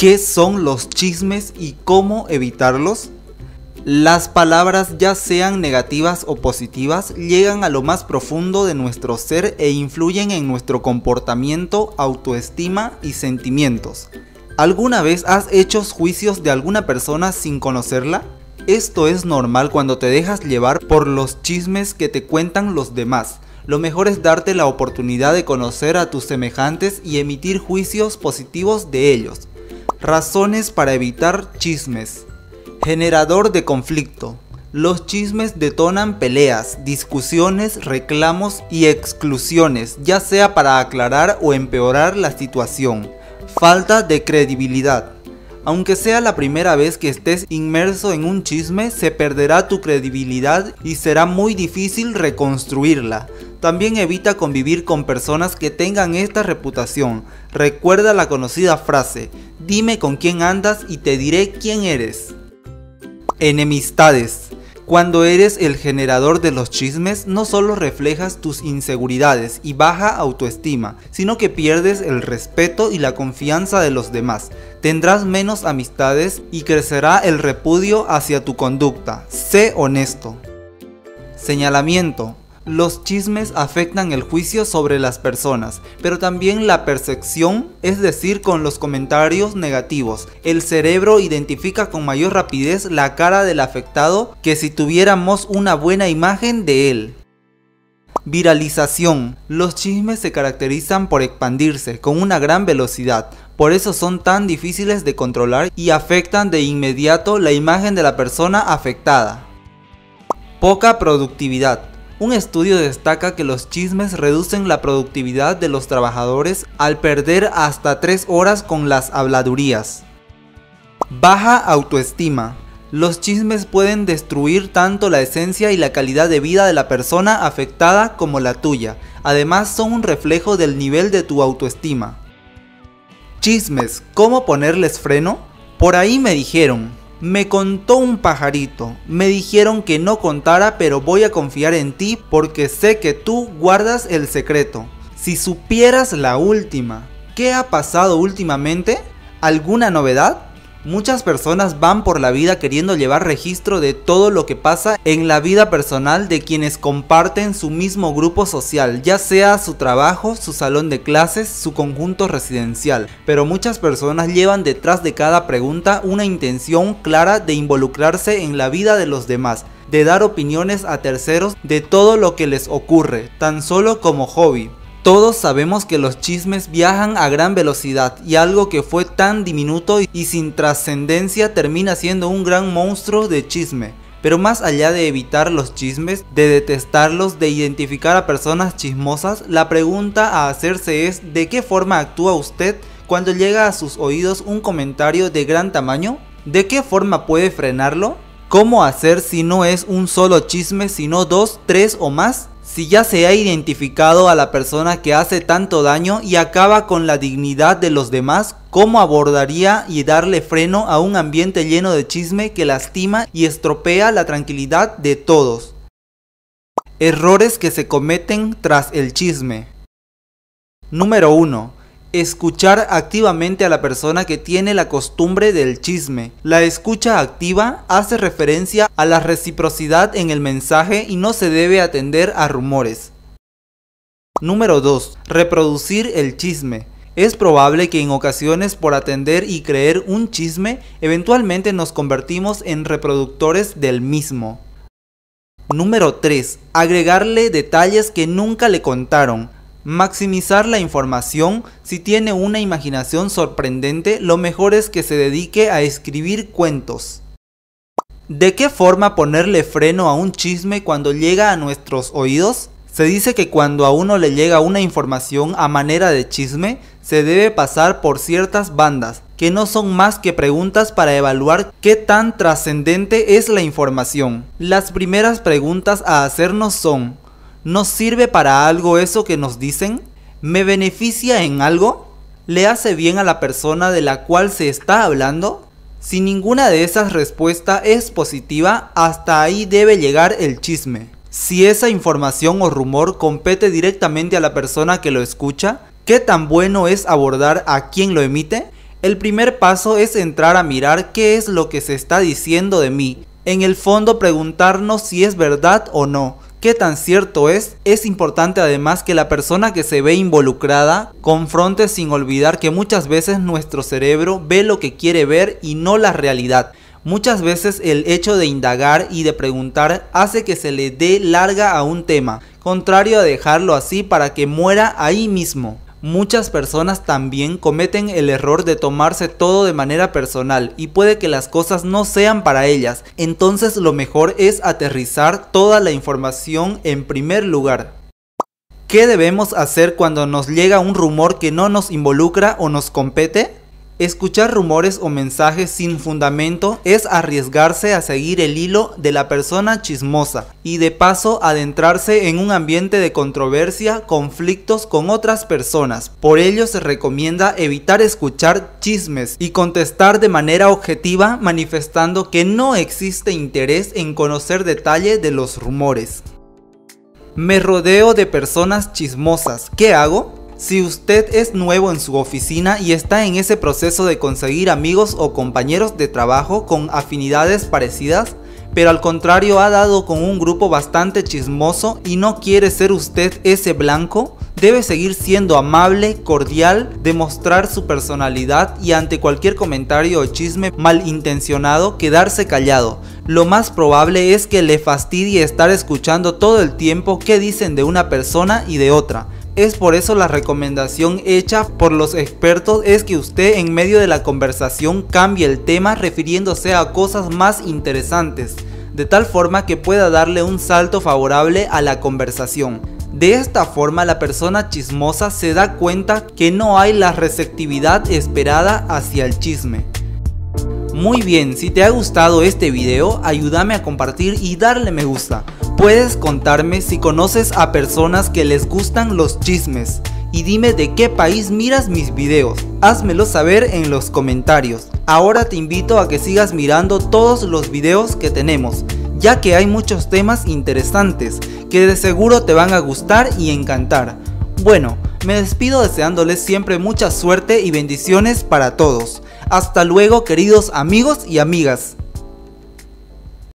¿Qué son los chismes y cómo evitarlos? Las palabras, ya sean negativas o positivas, llegan a lo más profundo de nuestro ser e influyen en nuestro comportamiento, autoestima y sentimientos. ¿Alguna vez has hecho juicios de alguna persona sin conocerla? Esto es normal cuando te dejas llevar por los chismes que te cuentan los demás. Lo mejor es darte la oportunidad de conocer a tus semejantes y emitir juicios positivos de ellos. Razones para evitar chismes. Generador de conflicto. Los chismes detonan peleas, discusiones, reclamos y exclusiones, ya sea para aclarar o empeorar la situación. Falta de credibilidad. Aunque sea la primera vez que estés inmerso en un chisme, se perderá tu credibilidad y será muy difícil reconstruirla. También evita convivir con personas que tengan esta reputación. Recuerda la conocida frase, dime con quién andas y te diré quién eres. Enemistades. Cuando eres el generador de los chismes, no solo reflejas tus inseguridades y baja autoestima, sino que pierdes el respeto y la confianza de los demás. Tendrás menos amistades y crecerá el repudio hacia tu conducta. Sé honesto. Señalamiento. Los chismes afectan el juicio sobre las personas, pero también la percepción, es decir, con los comentarios negativos. El cerebro identifica con mayor rapidez la cara del afectado que si tuviéramos una buena imagen de él. Viralización. Los chismes se caracterizan por expandirse con una gran velocidad, por eso son tan difíciles de controlar y afectan de inmediato la imagen de la persona afectada. Poca productividad. Un estudio destaca que los chismes reducen la productividad de los trabajadores al perder hasta 3 horas con las habladurías. Baja autoestima. Los chismes pueden destruir tanto la esencia y la calidad de vida de la persona afectada como la tuya. Además son un reflejo del nivel de tu autoestima. Chismes, ¿cómo ponerles freno? Por ahí me dijeron, me contó un pajarito. Me dijeron que no contara, pero voy a confiar en ti porque sé que tú guardas el secreto. Si supieras la última, ¿qué ha pasado últimamente? ¿Alguna novedad? Muchas personas van por la vida queriendo llevar registro de todo lo que pasa en la vida personal de quienes comparten su mismo grupo social, ya sea su trabajo, su salón de clases, su conjunto residencial. Pero muchas personas llevan detrás de cada pregunta una intención clara de involucrarse en la vida de los demás de dar opiniones a terceros de todo lo que les ocurre, tan solo como hobby. Todos sabemos que los chismes viajan a gran velocidad y algo que fue tan diminuto y sin trascendencia termina siendo un gran monstruo de chisme. Pero más allá de evitar los chismes, de detestarlos, de identificar a personas chismosas, la pregunta a hacerse es ¿de qué forma actúa usted cuando llega a sus oídos un comentario de gran tamaño? ¿De qué forma puede frenarlo? ¿Cómo hacer si no es un solo chisme, sino dos, tres o más? Si ya se ha identificado a la persona que hace tanto daño y acaba con la dignidad de los demás, ¿cómo abordaría y darle freno a un ambiente lleno de chisme que lastima y estropea la tranquilidad de todos? Errores que se cometen tras el chisme. Número 1 Escuchar activamente a la persona que tiene la costumbre del chisme. La escucha activa hace referencia a la reciprocidad en el mensaje y no se debe atender a rumores. Número 2. Reproducir el chisme. Es probable que en ocasiones por atender y creer un chisme, eventualmente nos convertimos en reproductores del mismo. Número 3. Agregarle detalles que nunca le contaron. Maximizar la información, si tiene una imaginación sorprendente, lo mejor es que se dedique a escribir cuentos. ¿De qué forma ponerle freno a un chisme cuando llega a nuestros oídos? Se dice que cuando a uno le llega una información a manera de chisme, se debe pasar por ciertas bandas, que no son más que preguntas para evaluar qué tan trascendente es la información. Las primeras preguntas a hacernos son, ¿Nos sirve para algo eso que nos dicen? ¿Me beneficia en algo? ¿Le hace bien a la persona de la cual se está hablando? Si ninguna de esas respuestas es positiva, hasta ahí debe llegar el chisme. Si esa información o rumor compete directamente a la persona que lo escucha, ¿qué tan bueno es abordar a quien lo emite? El primer paso es entrar a mirar qué es lo que se está diciendo de mí. En el fondo preguntarnos si es verdad o no. ¿Qué tan cierto es? Es importante además que la persona que se ve involucrada confronte sin olvidar que muchas veces nuestro cerebro ve lo que quiere ver y no la realidad. Muchas veces el hecho de indagar y de preguntar hace que se le dé larga a un tema, contrario a dejarlo así para que muera ahí mismo. Muchas personas también cometen el error de tomarse todo de manera personal y puede que las cosas no sean para ellas, entonces lo mejor es aterrizar toda la información en primer lugar. ¿Qué debemos hacer cuando nos llega un rumor que no nos involucra o nos compete? Escuchar rumores o mensajes sin fundamento es arriesgarse a seguir el hilo de la persona chismosa y de paso adentrarse en un ambiente de controversia, conflictos con otras personas. Por ello se recomienda evitar escuchar chismes y contestar de manera objetiva manifestando que no existe interés en conocer detalle de los rumores. Me rodeo de personas chismosas. ¿Qué hago? Si usted es nuevo en su oficina y está en ese proceso de conseguir amigos o compañeros de trabajo con afinidades parecidas, pero al contrario ha dado con un grupo bastante chismoso y no quiere ser usted ese blanco, debe seguir siendo amable, cordial, demostrar su personalidad y ante cualquier comentario o chisme malintencionado quedarse callado. Lo más probable es que le fastidie estar escuchando todo el tiempo qué dicen de una persona y de otra es por eso la recomendación hecha por los expertos es que usted en medio de la conversación cambie el tema refiriéndose a cosas más interesantes, de tal forma que pueda darle un salto favorable a la conversación. De esta forma la persona chismosa se da cuenta que no hay la receptividad esperada hacia el chisme. Muy bien, si te ha gustado este video, ayúdame a compartir y darle me gusta. Puedes contarme si conoces a personas que les gustan los chismes y dime de qué país miras mis videos. Házmelo saber en los comentarios. Ahora te invito a que sigas mirando todos los videos que tenemos, ya que hay muchos temas interesantes que de seguro te van a gustar y encantar. Bueno, me despido deseándoles siempre mucha suerte y bendiciones para todos. Hasta luego queridos amigos y amigas.